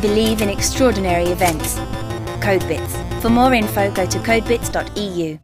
Believe in extraordinary events. CodeBits. For more info, go to codebits.eu.